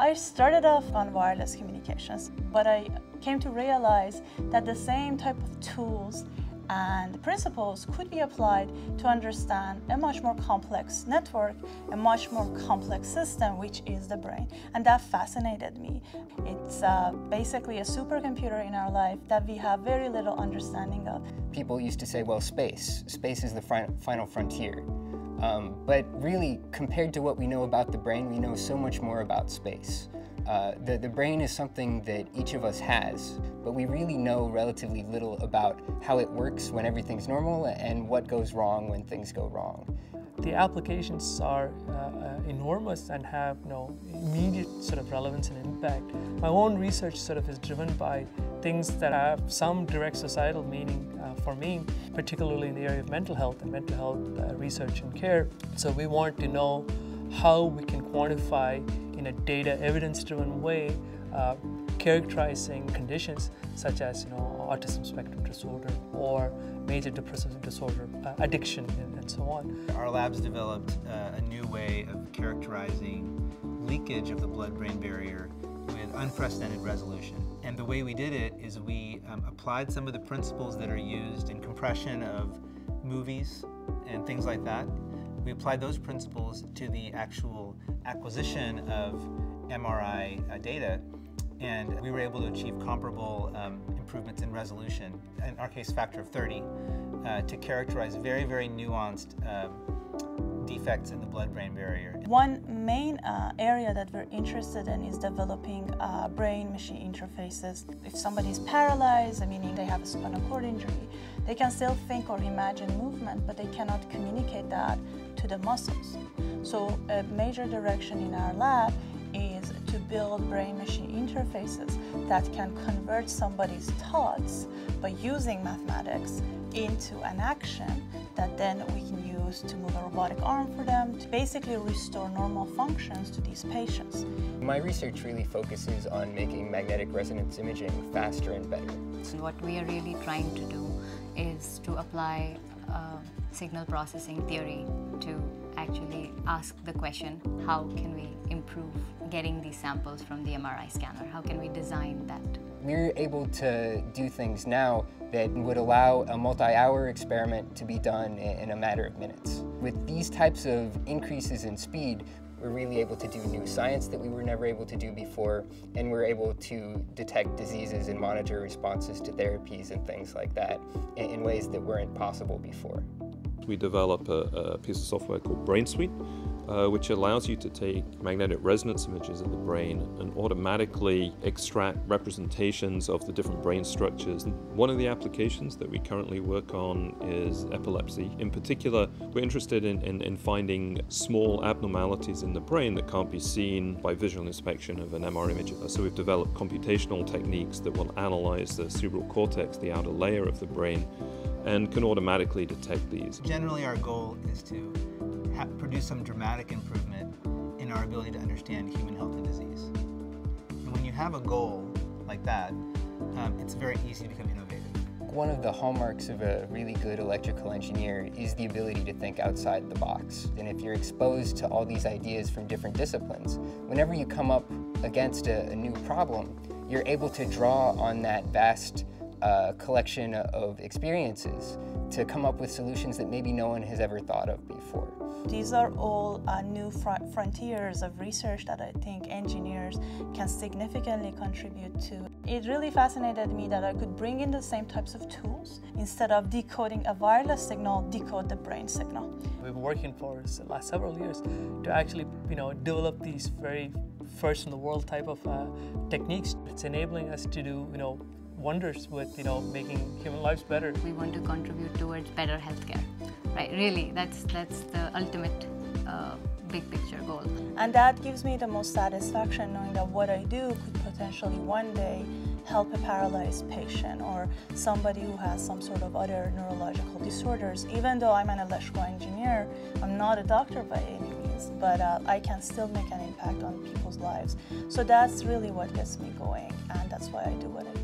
I started off on wireless communications, but I came to realize that the same type of tools and principles could be applied to understand a much more complex network, a much more complex system, which is the brain. And that fascinated me. It's uh, basically a supercomputer in our life that we have very little understanding of. People used to say, well, space. Space is the final frontier. Um, but really, compared to what we know about the brain, we know so much more about space. Uh, the, the brain is something that each of us has, but we really know relatively little about how it works when everything's normal and what goes wrong when things go wrong. The applications are uh, uh, enormous and have you know, immediate sort of relevance and impact. My own research sort of is driven by things that have some direct societal meaning uh, for me, particularly in the area of mental health and mental health uh, research and care. So we want to know how we can quantify in a data evidence-driven way uh, characterizing conditions such as you know autism spectrum disorder or major depressive disorder, uh, addiction, and, and, so on. Our labs developed uh, a new way of characterizing leakage of the blood-brain barrier with unprecedented resolution. And the way we did it is we um, applied some of the principles that are used in compression of movies and things like that we applied those principles to the actual acquisition of MRI uh, data, and we were able to achieve comparable um, improvements in resolution, in our case factor of 30, uh, to characterize very, very nuanced uh, in the blood-brain barrier. One main uh, area that we're interested in is developing uh, brain-machine interfaces. If somebody is paralyzed, meaning they have a spinal cord injury, they can still think or imagine movement, but they cannot communicate that to the muscles. So a major direction in our lab to build brain-machine interfaces that can convert somebody's thoughts by using mathematics into an action that then we can use to move a robotic arm for them to basically restore normal functions to these patients. My research really focuses on making magnetic resonance imaging faster and better. So what we are really trying to do is to apply uh, signal processing theory to actually ask the question, how can we improve getting these samples from the MRI scanner? How can we design that? We're able to do things now that would allow a multi-hour experiment to be done in a matter of minutes. With these types of increases in speed, we're really able to do new science that we were never able to do before, and we're able to detect diseases and monitor responses to therapies and things like that in, ways that weren't possible before. We develop a, a piece of software called BrainSuite, uh, which allows you to take magnetic resonance images of the brain and automatically extract representations of the different brain structures. One of the applications that we currently work on is epilepsy. In particular, we're interested in, in, in finding small abnormalities in the brain that can't be seen by visual inspection of an MR image. So we've developed computational techniques that will analyze the cerebral cortex, the outer layer of the brain, and can automatically detect these. Generally, our goal is to produce some dramatic improvement in our ability to understand human health and disease. And when you have a goal like that, um, it's very easy to become innovative. One of the hallmarks of a really good electrical engineer is the ability to think outside the box. And if you're exposed to all these ideas from different disciplines, whenever you come up against a, a new problem, you're able to draw on that vast uh, collection of experiences to come up with solutions that maybe no one has ever thought of before. These are all uh, new fr frontiers of research that I think engineers can significantly contribute to. It really fascinated me that I could bring in the same types of tools instead of decoding a wireless signal, decode the brain signal. We've been working for the last several years to actually, you know, develop these very first in the world type of uh, techniques. It's enabling us to do, you know, wonders with you know making human lives better. We want to contribute towards better healthcare, right? Really, that's that's the ultimate uh, big picture goal. And that gives me the most satisfaction knowing that what I do could potentially one day help a paralyzed patient or somebody who has some sort of other neurological disorders. Even though I'm an electrical engineer, I'm not a doctor by any means, but uh, I can still make an impact on people's lives. So that's really what gets me going, and that's why I do what I do.